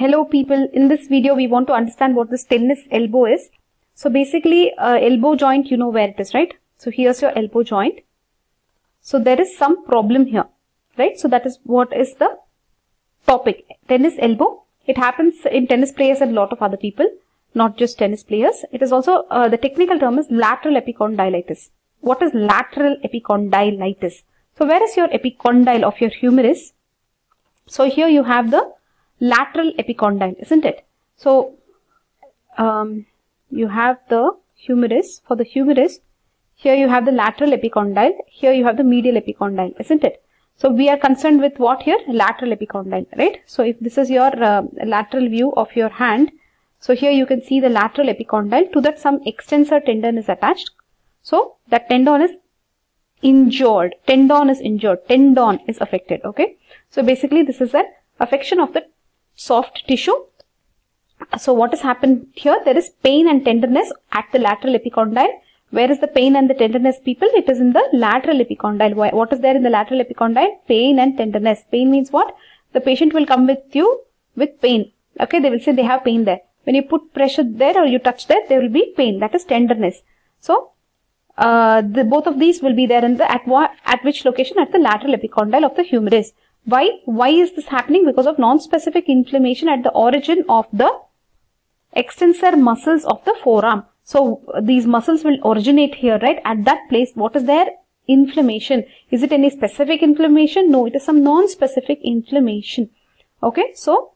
Hello people, in this video we want to understand what this tennis elbow is. So basically uh, elbow joint you know where it is right. So here's your elbow joint. So there is some problem here right. So that is what is the topic tennis elbow. It happens in tennis players and a lot of other people not just tennis players. It is also uh, the technical term is lateral epicondylitis. What is lateral epicondylitis? So where is your epicondyle of your humerus? So here you have the lateral epicondyle, isn't it? So um, you have the humerus. For the humerus, here you have the lateral epicondyle. Here you have the medial epicondyle, isn't it? So we are concerned with what here? Lateral epicondyle, right? So if this is your uh, lateral view of your hand, so here you can see the lateral epicondyle. To that some extensor tendon is attached. So that tendon is injured. Tendon is injured. Tendon is affected. Okay. So basically this is an affection of the soft tissue. So what has happened here? There is pain and tenderness at the lateral epicondyle. Where is the pain and the tenderness people? It is in the lateral epicondyle. What is there in the lateral epicondyle? Pain and tenderness. Pain means what? The patient will come with you with pain. Okay, they will say they have pain there. When you put pressure there or you touch there, there will be pain. That is tenderness. So, uh, the, both of these will be there in the at, at which location? At the lateral epicondyle of the humerus. Why? Why is this happening? Because of non-specific inflammation at the origin of the extensor muscles of the forearm. So these muscles will originate here, right? At that place, what is there? Inflammation. Is it any specific inflammation? No, it is some non-specific inflammation. Okay, so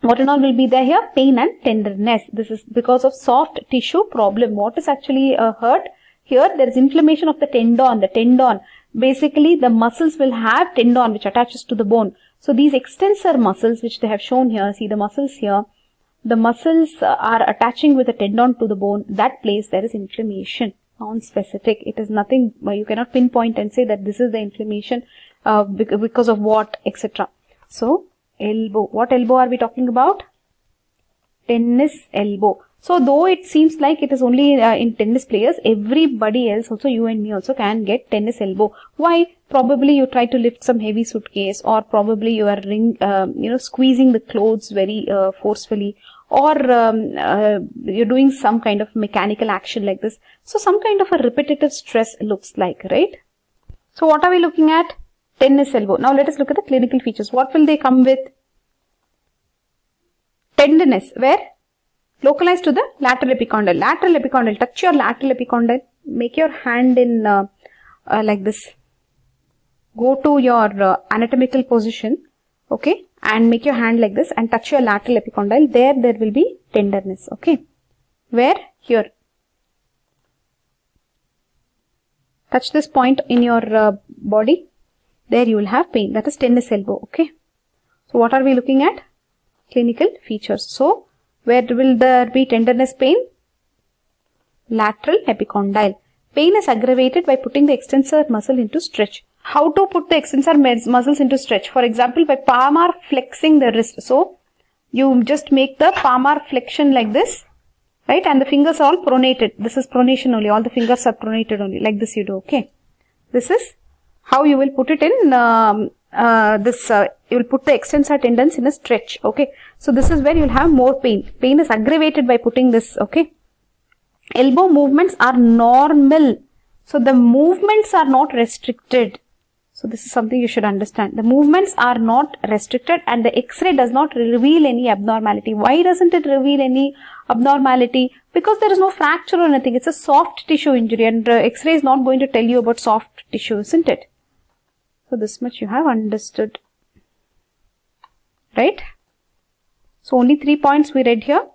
what and all will be there here? Pain and tenderness. This is because of soft tissue problem. What is actually uh, hurt? Here there is inflammation of the tendon. The tendon basically the muscles will have tendon which attaches to the bone. So these extensor muscles which they have shown here, see the muscles here, the muscles uh, are attaching with the tendon to the bone. That place there is inflammation, non-specific. It is nothing, you cannot pinpoint and say that this is the inflammation uh, because of what, etc. So elbow, what elbow are we talking about? Tennis elbow. So though it seems like it is only uh, in tennis players, everybody else also you and me also can get tennis elbow. Why? Probably you try to lift some heavy suitcase or probably you are wring, uh, you know, squeezing the clothes very uh, forcefully or um, uh, you're doing some kind of mechanical action like this. So some kind of a repetitive stress looks like, right? So what are we looking at? Tennis elbow. Now let us look at the clinical features. What will they come with? Tenderness. Where? Localized to the lateral epicondyle. Lateral epicondyle, touch your lateral epicondyle, make your hand in uh, uh, like this. Go to your uh, anatomical position, okay, and make your hand like this and touch your lateral epicondyle. There, there will be tenderness, okay. Where? Here. Touch this point in your uh, body. There you will have pain. That is tennis elbow, okay. So, what are we looking at? Clinical features. So, where will there be tenderness pain? Lateral epicondyle. Pain is aggravated by putting the extensor muscle into stretch. How to put the extensor muscles into stretch? For example, by palmar flexing the wrist. So, you just make the palmar flexion like this, right? And the fingers are all pronated. This is pronation only. All the fingers are pronated only. Like this you do, okay? This is how you will put it in um, uh, this, uh, you will put the extensor tendons in a stretch, okay. So this is where you will have more pain. Pain is aggravated by putting this, okay. Elbow movements are normal. So the movements are not restricted. So this is something you should understand. The movements are not restricted and the x-ray does not reveal any abnormality. Why doesn't it reveal any abnormality? Because there is no fracture or anything. It's a soft tissue injury and uh, x-ray is not going to tell you about soft tissue, isn't it? So this much you have understood. Right? So only three points we read here.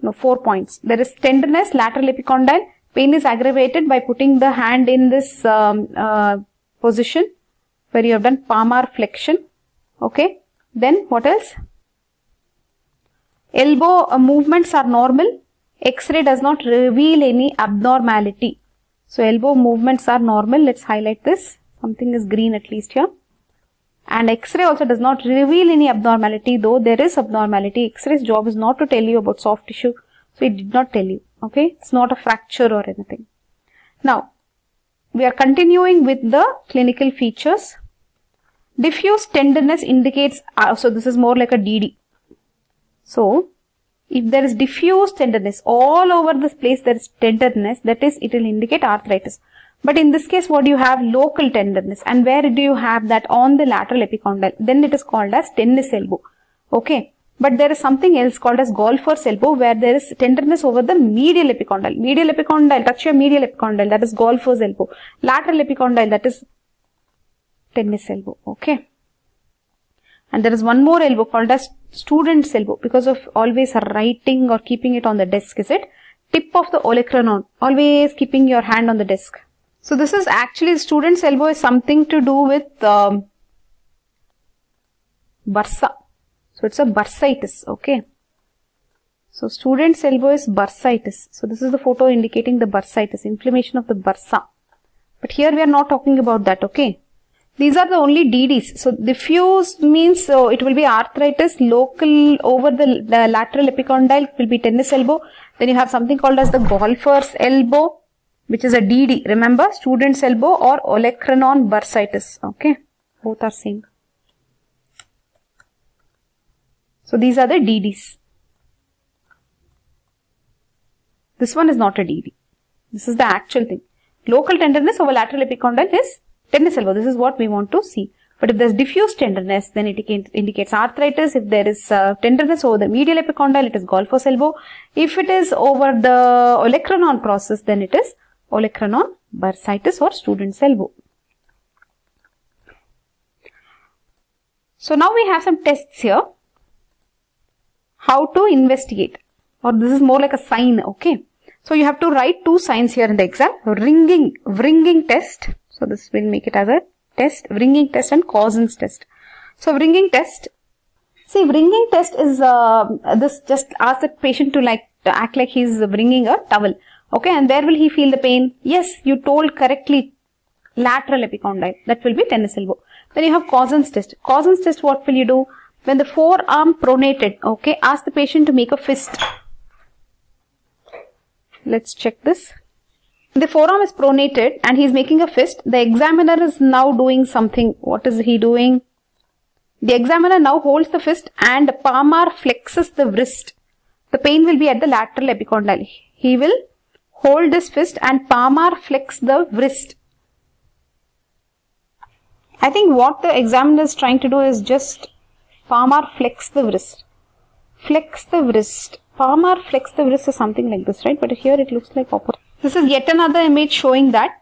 No, four points. There is tenderness, lateral epicondyle. Pain is aggravated by putting the hand in this um, uh, position where you have done palmar flexion. Okay. Then what else? Elbow uh, movements are normal. X-ray does not reveal any abnormality. So elbow movements are normal. Let's highlight this something is green at least here. And x-ray also does not reveal any abnormality though there is abnormality. X-ray's job is not to tell you about soft tissue. So it did not tell you okay? It's not a fracture or anything. Now we are continuing with the clinical features. Diffuse tenderness indicates uh, so this is more like a dd So, if there is diffuse tenderness all over this place there is tenderness that is it will indicate arthritis. But in this case what do you have local tenderness and where do you have that on the lateral epicondyle then it is called as tennis elbow. Okay. But there is something else called as golfer's elbow where there is tenderness over the medial epicondyle. Medial epicondyle, touch your medial epicondyle, that is golfer's elbow. Lateral epicondyle, that is tennis elbow. Okay. And there is one more elbow called as student's elbow because of always writing or keeping it on the desk, is it? Tip of the olecranon, always keeping your hand on the desk. So this is actually student's elbow is something to do with um, bursa. So it's a bursitis, okay. So student's elbow is bursitis. So this is the photo indicating the bursitis, inflammation of the bursa. But here we are not talking about that, okay. These are the only DDs. So diffuse means so it will be arthritis, local over the, the lateral epicondyle will be tennis elbow. Then you have something called as the golfer's elbow, which is a DD. Remember, student's elbow or olecranon bursitis. Okay, both are same. So these are the DDs. This one is not a DD. This is the actual thing. Local tenderness over lateral epicondyle is tennis elbow. This is what we want to see. But if there's diffuse tenderness, then it indicates arthritis. If there is uh, tenderness over the medial epicondyle, it is golfer's elbow. If it is over the olecranon process, then it is olecranon bursitis or student's elbow. So now we have some tests here. How to investigate. Or this is more like a sign okay? So you have to write two signs here in the exam. Wringing wringing test. So this will make it as a test. Wringing test and Cozen's test. So wringing test. See wringing test is uh, this just ask the patient to like to act like he's bringing a towel okay and where will he feel the pain yes you told correctly lateral epicondyle that will be tennis elbow then you have Cozen's test Cozen's test what will you do when the forearm pronated, okay, ask the patient to make a fist. Let's check this. The forearm is pronated and he's making a fist. The examiner is now doing something. What is he doing? The examiner now holds the fist and the palmar flexes the wrist. The pain will be at the lateral epicondyle. He will hold this fist and palmar flex the wrist. I think what the examiner is trying to do is just Palmar flex the wrist. Flex the wrist. Palmar flex the wrist is something like this, right? But here it looks like opposite. This is yet another image showing that.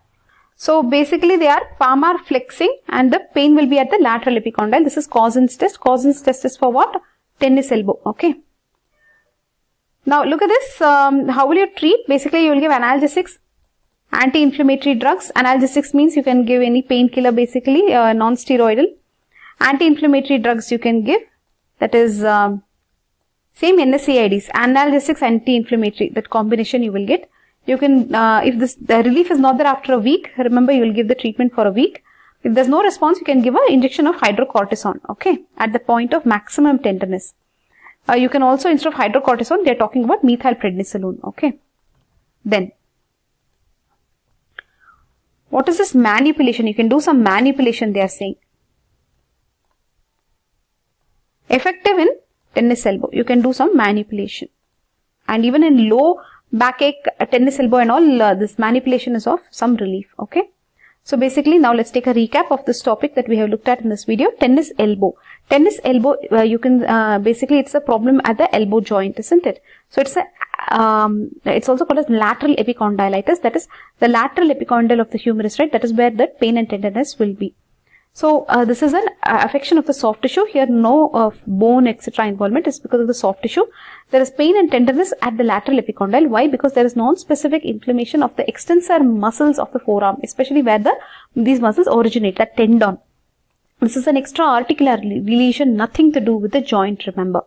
So basically they are palmar flexing and the pain will be at the lateral epicondyle. This is Cozen's test. Cozen's test is for what? Tennis elbow. Okay. Now look at this. Um, how will you treat? Basically you will give analgesics, anti-inflammatory drugs. Analgesics means you can give any painkiller basically, uh, non-steroidal anti-inflammatory drugs you can give that is um, same NSAIDs, analgesics, anti-inflammatory, that combination you will get. You can, uh, if this the relief is not there after a week, remember you will give the treatment for a week. If there's no response, you can give an injection of hydrocortisone, okay, at the point of maximum tenderness. Uh, you can also, instead of hydrocortisone, they're talking about methylprednisolone, okay. Then, what is this manipulation? You can do some manipulation, they are saying. effective in tennis elbow. You can do some manipulation. And even in low backache, uh, tennis elbow and all, uh, this manipulation is of some relief. Okay. So basically now let's take a recap of this topic that we have looked at in this video. Tennis elbow. Tennis elbow, uh, you can, uh, basically it's a problem at the elbow joint, isn't it? So it's a, um, it's also called as lateral epicondylitis. That is the lateral epicondyle of the humerus, right? That is where the pain and tenderness will be. So uh, this is an uh, affection of the soft tissue. Here no uh, bone etc. involvement is because of the soft tissue. There is pain and tenderness at the lateral epicondyle. Why? Because there is non-specific inflammation of the extensor muscles of the forearm, especially where the these muscles originate, that tendon. This is an extra articular lesion, nothing to do with the joint, remember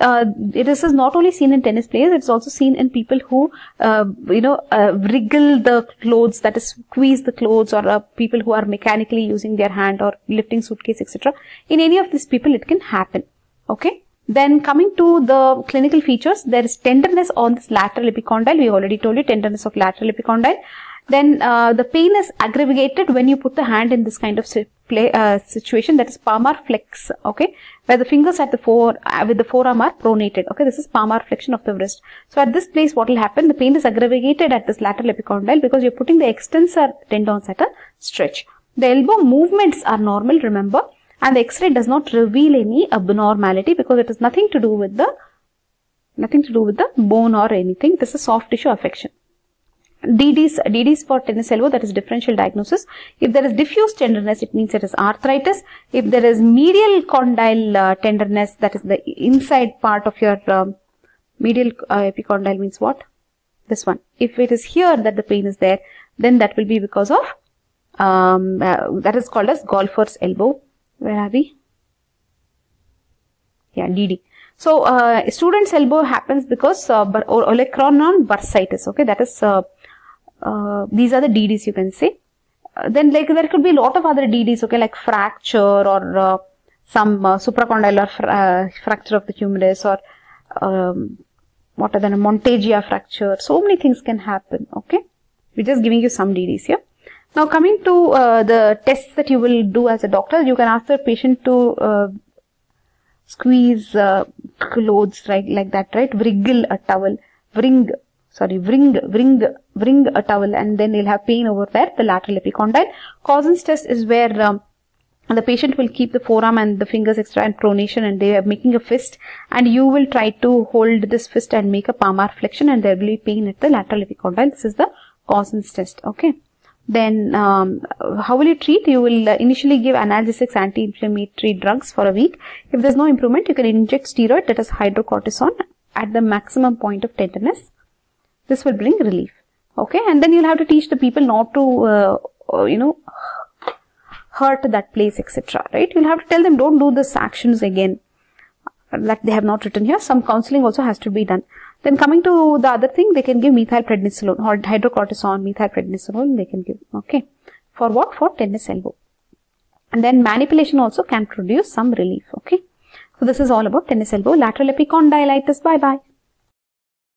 uh, this is not only seen in tennis players, it's also seen in people who, uh, you know, uh, wriggle the clothes, that is, squeeze the clothes, or uh, people who are mechanically using their hand or lifting suitcase, etc. In any of these people, it can happen. Okay. Then coming to the clinical features, there is tenderness on this lateral epicondyle. We already told you tenderness of lateral epicondyle. Then uh, the pain is aggravated when you put the hand in this kind of play, uh, situation. That is palmar flex okay? Where the fingers at the fore uh, with the forearm are pronated okay? This is palmar flexion of the wrist. So at this place what will happen? The pain is aggravated at this lateral epicondyle because you're putting the extensor tendons at a stretch. The elbow movements are normal remember? And the x-ray does not reveal any abnormality because it has nothing to do with the nothing to do with the bone or anything. This is soft tissue affection DDs, DDs for tennis elbow, that is differential diagnosis. If there is diffuse tenderness, it means it is arthritis. If there is medial condyle uh, tenderness, that is the inside part of your um, medial uh, epicondyle means what? This one. If it is here that the pain is there, then that will be because of, um, uh, that is called as golfer's elbow. Where are we? Yeah, DD. So, uh, student's elbow happens because uh, olecranon bursitis. Okay, that is uh, these are the DDs you can say. Uh, then like there could be a lot of other DDs, okay, like fracture or uh, some uh, supracondylar uh, fracture of the humerus or um, what are the Monteggia fracture. So many things can happen, okay. We're just giving you some DDs here. Now coming to the tests that you will do as a doctor, you can ask the patient to squeeze clothes right like that, right? Wriggle a towel, wring sorry, wring, wring, wring a towel and then you'll have pain over there, the lateral epicondyle. Cozen's test is where um, the patient will keep the forearm and the fingers extra in pronation and they are making a fist and you will try to hold this fist and make a palmar flexion and there will be pain at the lateral epicondyle. This is the Cozen's test. Okay. Then um, how will you treat? You will uh, initially give analgesics, anti-inflammatory drugs for a week. If there's no improvement, you can inject steroid that is hydrocortisone at the maximum point of tenderness. This will bring relief. Okay, and then you'll have to teach the people not to, uh, uh, you know, hurt that place, etc. Right? You'll have to tell them don't do this actions again that they have not written here. Some counseling also has to be done. Then coming to the other thing, they can give methylprednisolone or hydrocortisone, methylprednisolone they can give. Okay. For what? For tennis elbow. And then manipulation also can produce some relief. Okay. So this is all about tennis elbow, lateral epicondylitis. Bye bye.